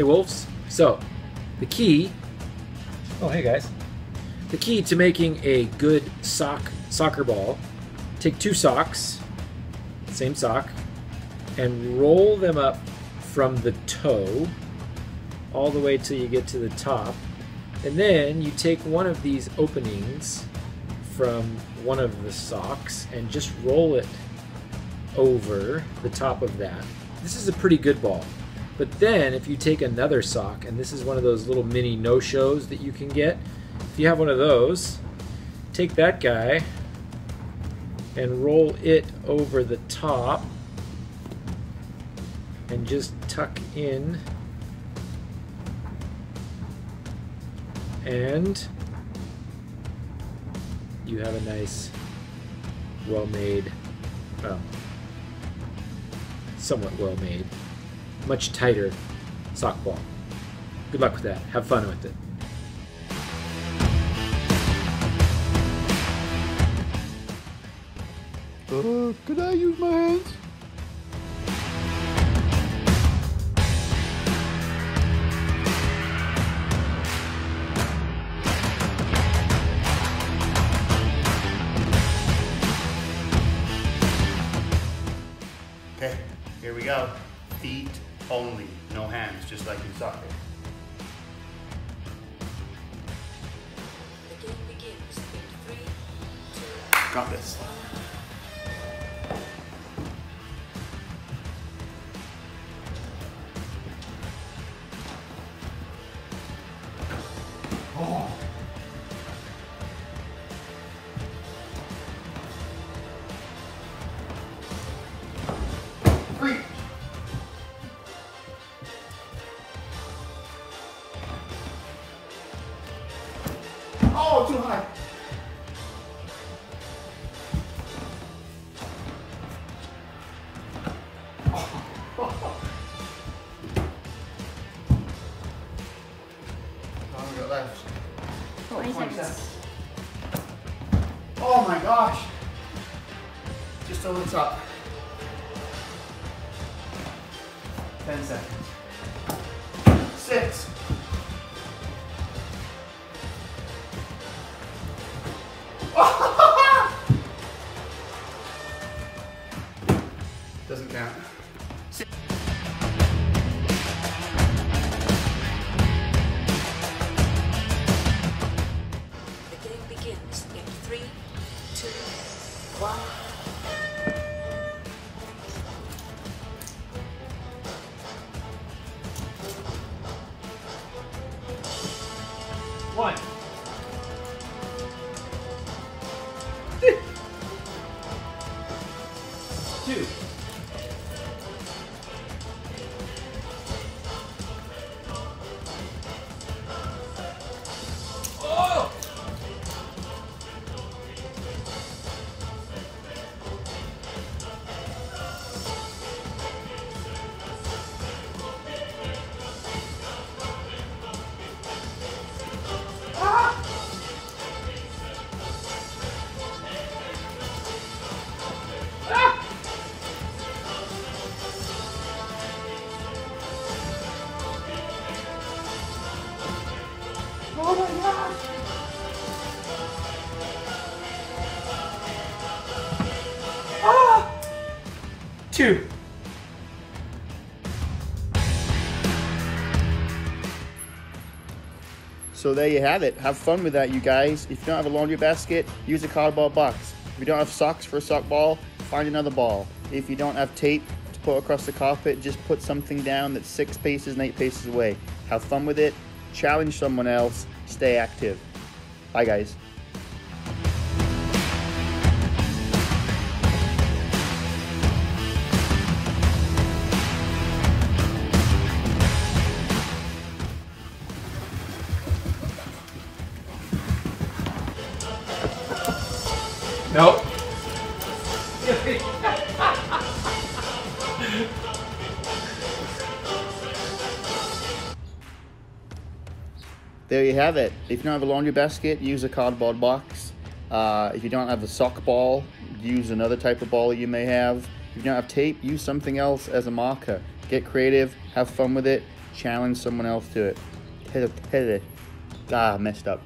Hey Wolves. So, the key. Oh, hey guys. The key to making a good sock soccer ball. Take two socks, same sock, and roll them up from the toe all the way till you get to the top. And then you take one of these openings from one of the socks and just roll it over the top of that. This is a pretty good ball. But then if you take another sock, and this is one of those little mini no-shows that you can get, if you have one of those, take that guy and roll it over the top and just tuck in and you have a nice well-made well somewhat well-made much tighter sock ball. Good luck with that. Have fun with it. Uh, could I use my hands? Okay, here we go. Feet only, no hands, just like in soccer. The game begins in three, two, Got this. Too high. How long got left? Oh, 20 20 seconds. seconds. Oh my gosh. Just over the top. 10 seconds. Six. One. Two. Ah! Two. So there you have it. Have fun with that, you guys. If you don't have a laundry basket, use a cardboard box. If you don't have socks for a sock ball, find another ball. If you don't have tape to put across the carpet, just put something down that's six paces and eight paces away. Have fun with it. Challenge someone else. Stay active. Bye, guys. Nope. There you have it. If you don't have a laundry basket, use a cardboard box. Uh, if you don't have a sock ball, use another type of ball you may have. If you don't have tape, use something else as a marker. Get creative, have fun with it. Challenge someone else to it. Ah, messed up.